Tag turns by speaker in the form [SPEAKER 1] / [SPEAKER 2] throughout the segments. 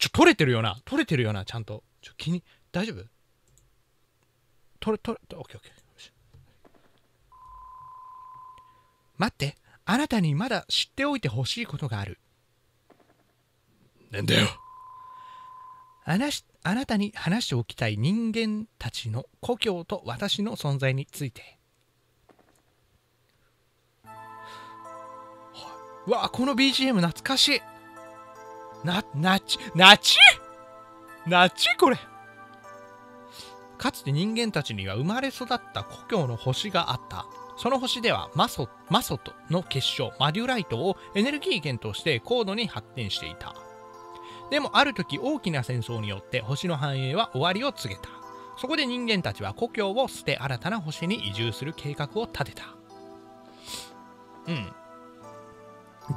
[SPEAKER 1] ちょ、取れてるよな。取れてるよな、ちゃんと。ちょ、気に、大丈夫？取れ、取れ、オッケーオッケー。待って、あなたにまだ知っておいてほしいことがある。
[SPEAKER 2] なんだよ。
[SPEAKER 1] あなしあなたに話しておきたい人間たちの故郷と私の存在について。うわこの BGM 懐かしいな、なち、なち？なち？これ。かつて人間たちには生まれ育った故郷の星があった。その星ではマソマソトの結晶マデュライトをエネルギー源として高度に発展していた。でもある時大きな戦争によって星の繁栄は終わりを告げた。そこで人間たちは故郷を捨て新たな星に移住する計画を立てた。うん。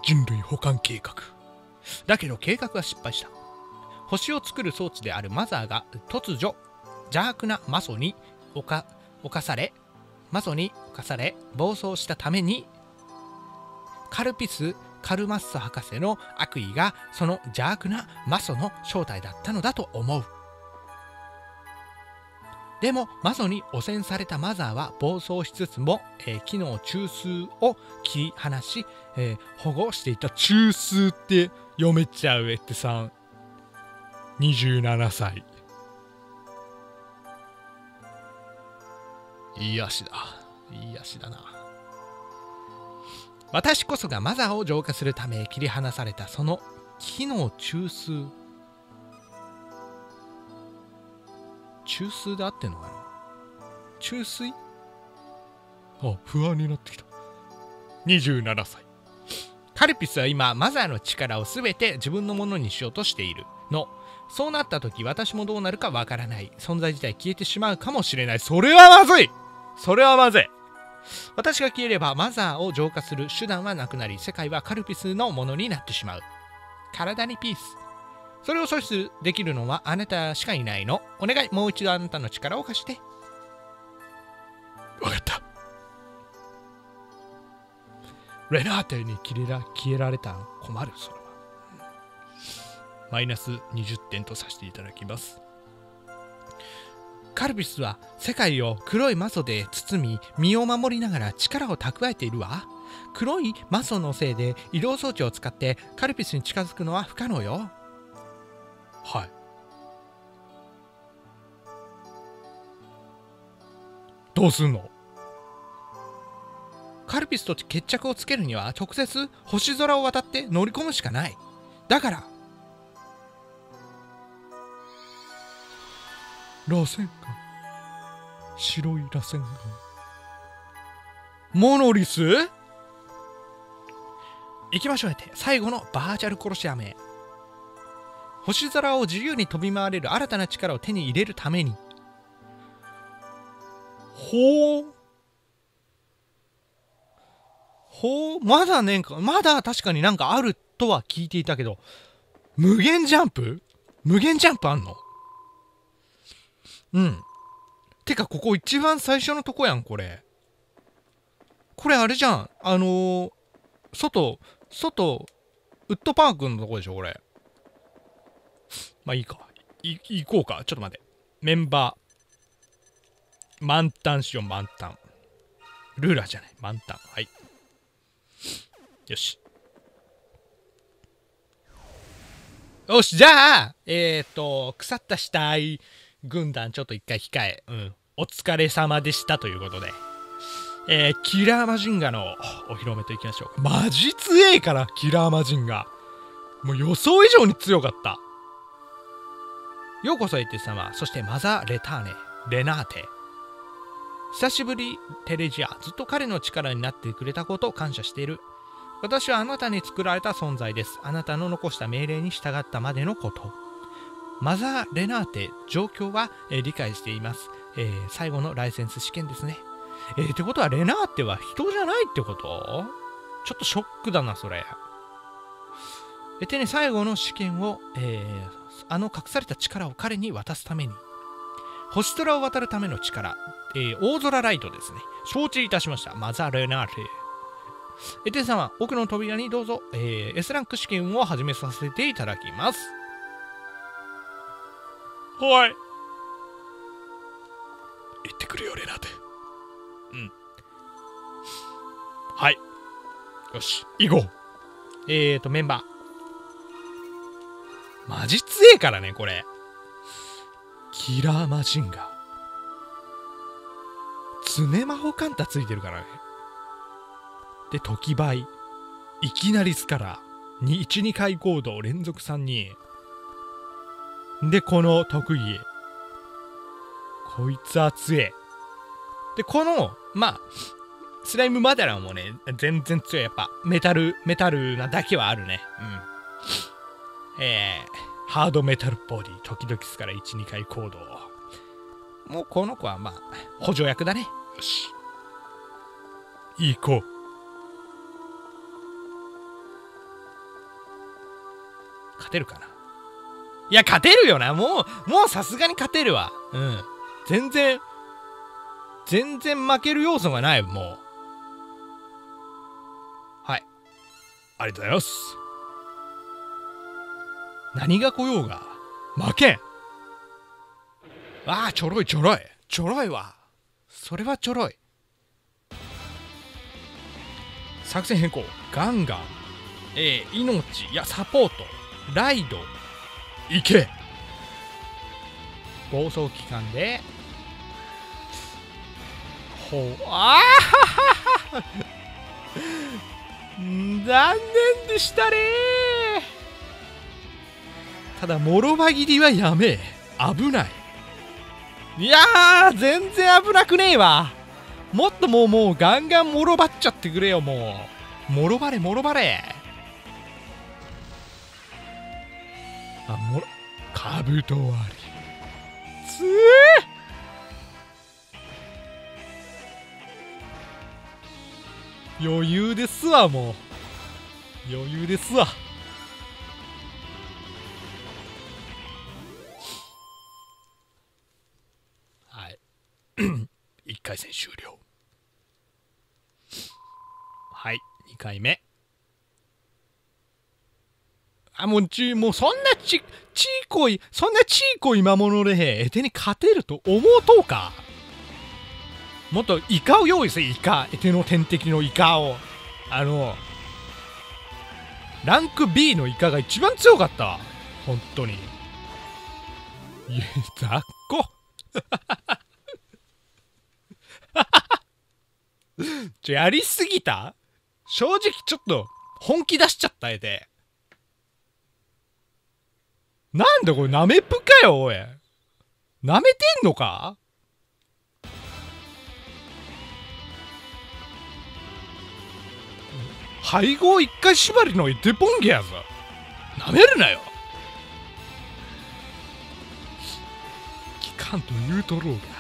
[SPEAKER 1] 人類保管計画。だけど計画は失敗した。星を作る装置であるマザーが突如邪悪な魔素に侵され魔素に侵され暴走したためにカルピス・カルマッソ博士の悪意がその邪悪な魔素の正体だったのだと思う。でも魔素に汚染されたマザーは暴走しつつも、えー、機能中枢を切り離し、えー、保護していた中枢って読めちゃうえってさん。27歳。いい足だ。いい足だな。私こそがマザーを浄化するため切り離されたその機能中枢。中枢で合ってんのかな？中水あ不安になってきた。27歳。カルピスは今マザーの力を全て自分のものにしようとしている。のそうなった時私もどうなるかわからない。存在自体消えてしまうかもしれない。それはまずい！それはまずい！私が消えればマザーを浄化する手段はなくなり世界はカルピスのものになってしまう。体にピースそれを阻止できるのはあなたしかいないの？お願い。もう一度あなたの力を貸して。
[SPEAKER 2] わかった。
[SPEAKER 1] レナーテに消えら消えられたら困るそれは。マイナス20点とさせていただきます。カルピスは世界を黒い魔素で包み身を守りながら力を蓄えているわ。黒い魔素のせいで移動装置を使ってカルピスに近づくのは不可能よ。はい。どうすんの？カルピスと決着をつけるには直接星空を渡って乗り込むしかない。だから。螺旋岩。白い螺旋岩。モノリス？行きましょうやって。最後のバーチャル殺し雨星空を自由に飛び回れる新たな力を手に入れるために。ほうほうまだねんかまだ確かになんかあるとは聞いていたけど。無限ジャンプ？無限ジャンプあんの？うん。てかここ一番最初のとこやんこれ。これあれじゃん。あのー、外外ウッドパークのとこでしょこれ。まあいいか。い行こうか。ちょっと待って。メンバー。満タンしよう満タン。ルーラーじゃない。満タン。はい。よし。よしじゃあえっ、ー、と腐った死体。軍団ちょっと一回控え。うん。お疲れ様でしたということで。えー、キラーマジンガのお披露目といきましょう。マジ強えからキラーマジンガ。もう予想以上に強かった。ようこそエティ様そしてマザー・レターネレナーテ。久しぶりテレジアずっと彼の力になってくれたことを感謝している。私はあなたに作られた存在です。あなたの残した命令に従ったまでのこと。マザー・レナーテ状況は、えー、理解しています、えー、最後のライセンス試験ですね。えー、ってことはレナーテは人じゃないってこと？ちょっとショックだなそれ。えでね最後の試験を、えー、あの隠された力を彼に渡すために星空を渡るための力、えー、大空ライトですね。承知いたしました。マザー・レナーテエテン様奥の扉にどうぞ、えー、S ランク試験を始めさせていただきます。はい行ってくるよレナーテ。うん。はい。よし。行こう。えーとメンバーマジ強えからねこれ。キラーマジンガー。常魔法カンタついてるからね。で時倍。いきなりスカラー。12回行動連続3に。でこの特技。こいつは強え。でこのまあスライムマダラもね全然強い。やっぱメタルメタルなだけはあるね。うん。えー、ハードメタルボディ時々すから12回行動。もうこの子はまあ補助役だね。よし。行こう勝てるかな？いや勝てるよな。もうもうさすがに勝てるわ。うん。全然全然負ける要素がないもう。はい。ありがとうございます何が来ようが負けん。ああちょろいちょろい。ちょろいわ。それはちょろい。作戦変更。ガンガン。えー、命。いやサポート。ライド。行け。暴走期間で。ほう。ああ 残念でしたねただもろば切りはやめえ危ない。いやー全然危なくねえわ。もっともうもうガンガンもろばっちゃってくれよもう。もろばれもろばれ。あもろかぶと割り。つえ余裕ですわもう。余裕ですわ。回戦終了はい2回目あ、もうち、もうそんなち、ちいこい、そんなちいこい魔物で、えてに勝てると思うとうか？もっとイカを用意せ、イカ。えての天敵のイカを。あの、ランク B のイカが一番強かった。本当に。いや、雑魚ちょ、やりすぎた？正直ちょっと本気出しちゃったえて。なんだこれ、ナメプかよ、おい。なめてんのか？配合一回縛りのエテポンゲやぞ。なめるなよ。機関と言うとろうが。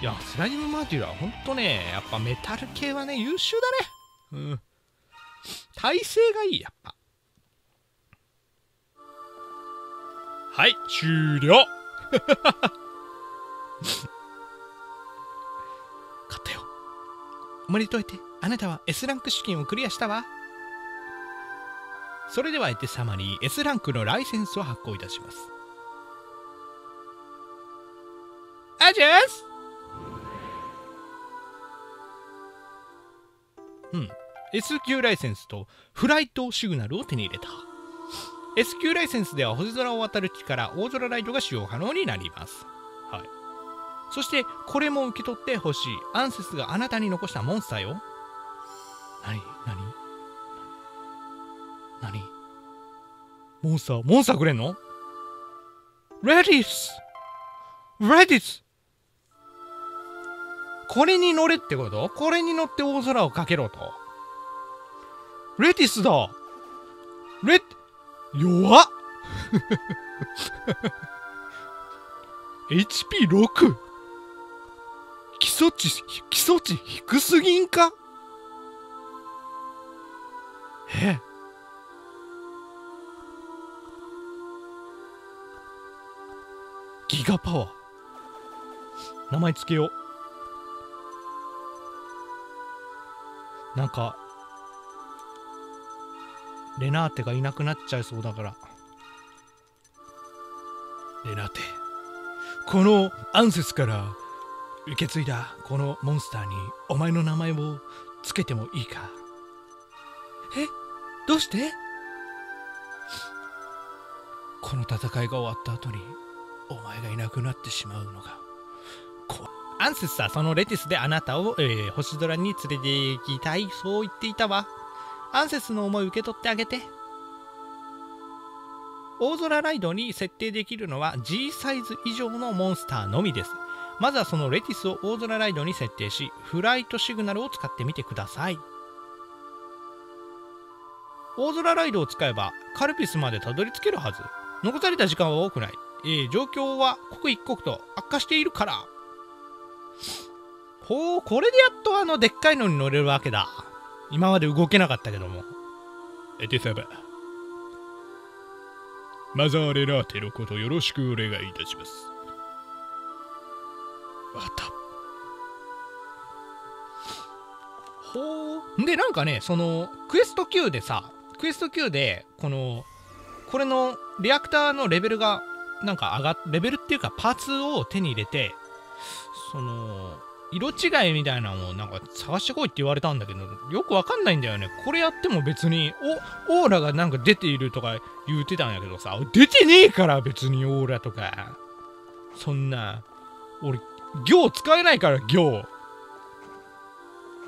[SPEAKER 1] いや、スライムマデュラ、ほんとね、やっぱメタル系はね、優秀だね。うん。耐性がいい、やっぱ。はい、終了 勝ったよ。おめでとうて、あなたは S ランク試験をクリアしたわ。それでは、えて様に S ランクのライセンスを発行いたします。アジャスうん。S 級ライセンスとフライトシグナルを手に入れた。S 級ライセンスでは星空を渡る機から大空ライトが使用可能になります。はい。そして、これも受け取ってほしい。アンセスがあなたに残したモンスターよ。なになになにモンスター、モンスターくれんの？レディスレディスこれに乗れってこと？これに乗って大空をかけろと。レディスだ。レ弱っ。HP6 基礎値基礎値低すぎんか？え？ギガパワー。名前つけよう。なんかレナーテがいなくなっちゃいそうだから。レナーテこのアンセスから受け継いだこのモンスターにお前の名前をつけてもいいか。え？どうして？この戦いが終わった後にお前がいなくなってしまうのが怖い。アンセスはそのレティスであなたを、えー、星空に連れて行きたいそう言っていたわ。アンセスの思い受け取ってあげて。大空ライドに設定できるのは G サイズ以上のモンスターのみです。まずはそのレティスを大空ライドに設定しフライトシグナルを使ってみてください。大空ライドを使えばカルピスまでたどり着けるはず。残された時間は多くない、えー、状況は刻一刻と悪化しているから。ほうこれでやっとあのでっかいのに乗れるわけだ。今まで動けなかったけども。エティサバマザー・レナーテのことよろしくお願いいたします。わかった。ほう。でなんかねそのクエスト9でさクエスト9でこのこれのリアクターのレベルがなんか上がっレベルっていうかパーツを手に入れてその色違いみたいなのをなんか探してこいって言われたんだけどよくわかんないんだよね。これやっても別におオーラがなんか出ているとか言うてたんやけどさ出てねえから別にオーラとか。そんな俺行使えないから行。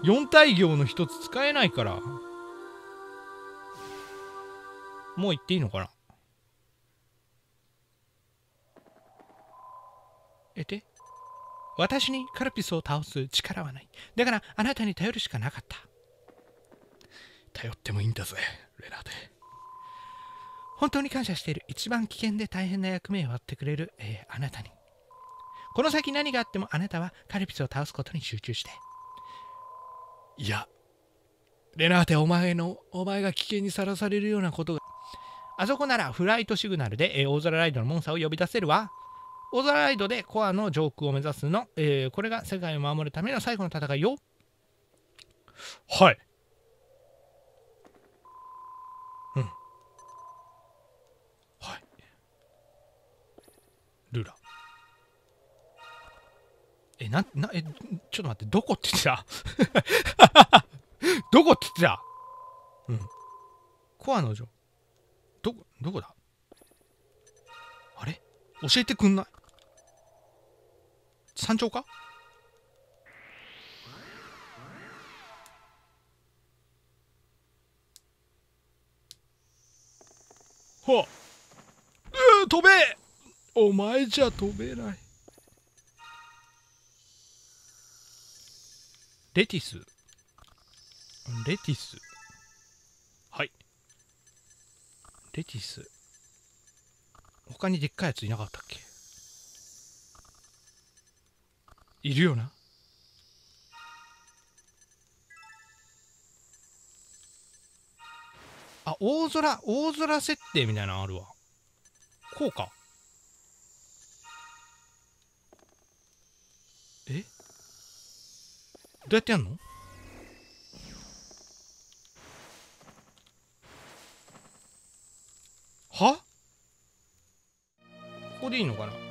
[SPEAKER 1] 4体行の一つ使えないから。もう言っていいのかな？えて？私にカルピスを倒す力はない。だからあなたに頼るしかなかった。頼ってもいいんだぜ、レナーテ。本当に感謝している。一番危険で大変な役目をやってくれる、えー、あなたに。この先何があってもあなたはカルピスを倒すことに集中して。いや、レナーテ、お前の、お前が危険にさらされるようなことが。あそこならフライトシグナルで、えー、大空ライドのモンスターを呼び出せるわ。オザライドでコアの上空を目指すの、えー、これが世界を守るための最後の戦いよ。はい。うん。はい。ルーラ。え、な、な、え、ちょっと待って、どこって言ってた？どこって言ってた？うん。コアの上。ど、どこだ？あれ？教えてくんない？山頂か？はう。飛べ。お前じゃ飛べない。レティス。レティス。はい。レティス。他にでっかいやついなかったっけ？いるよな。あ大空大空設定みたいなのあるわ。こうか。え？どうやってやんの？は？ここでいいのかな？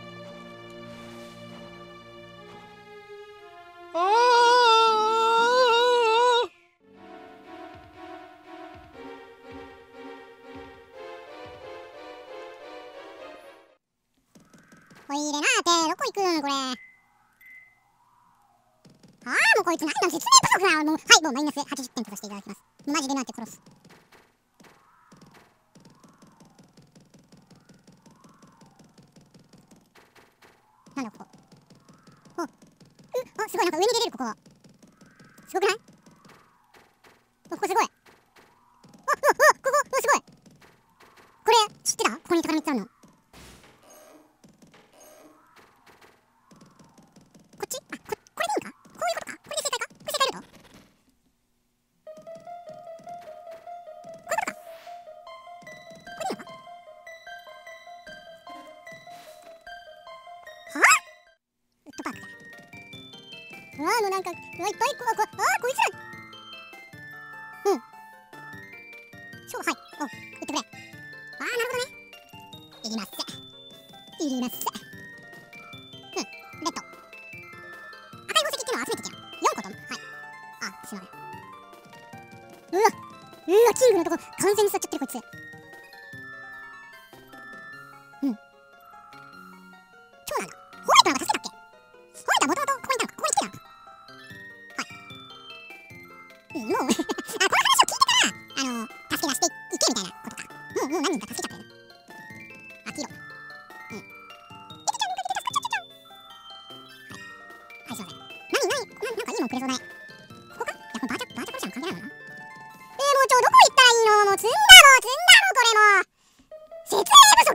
[SPEAKER 2] もうこいつなんだ説明不足なもうはいもうマイナス80点とさせていただきます。マジでなって殺すなんだここ。おうおすごいなんか上に出れるここ。すごくない？おここすごい。なんかいっぱいここあこいつら。うん。超はい。お言ってくれ。ああなるほどね。いります。いります。うん。レッド。赤い宝石っていうのを集めてきた4個とも。はい。あすいません。うわうわキングのとこ完全に座っちゃってるこいつ。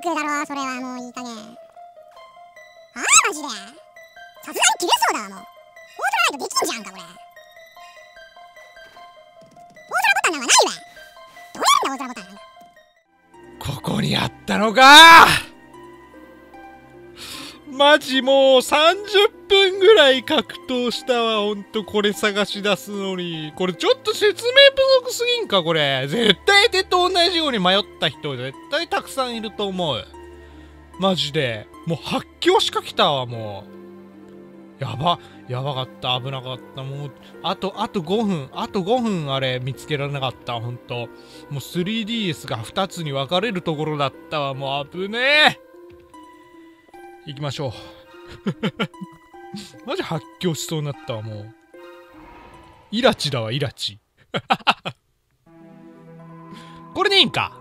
[SPEAKER 2] 明不足だろうそれはもういい加減ああマジでさすがに切れそうだわもうオートラライトできんじゃんかこれオートラボタンなんかないわどれるんだオートラボタンなんか
[SPEAKER 1] ここにあったのか。マジもう30分。ぐらい格闘したわほんとこれ探し出すのに。これちょっと説明不足すぎんかこれ。絶対手と同じように迷った人絶対たくさんいると思う。マジで。もう発狂しかきたわもう。やば。やばかった。危なかった。もうあとあと5分あと5分あれ見つけられなかった。ほんと。もう 3DS が2つに分かれるところだったわもう危ねえ。行きましょう。マジ発狂しそうになったわもう。イラチだわイラチ。これでいいんか？